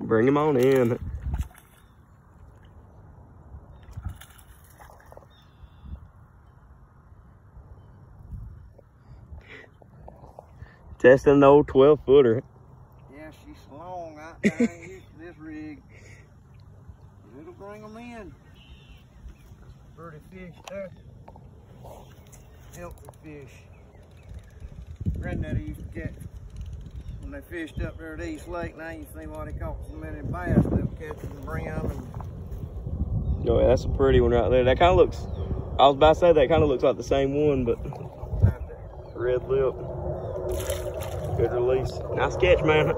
Bring him on in. Testing the old 12 footer. Yeah, she's long. I, I ain't used to this rig. It'll bring them in. Pretty fish there. Healthy fish. Granddaddy used to catch when they fished up there at East Lake. Now you see why they caught so many bass. Were catching brim and Oh yeah, that's a pretty one right there. That kind of looks, I was about to say that kind of looks like the same one, but red lip. Good release. Nice catch, man.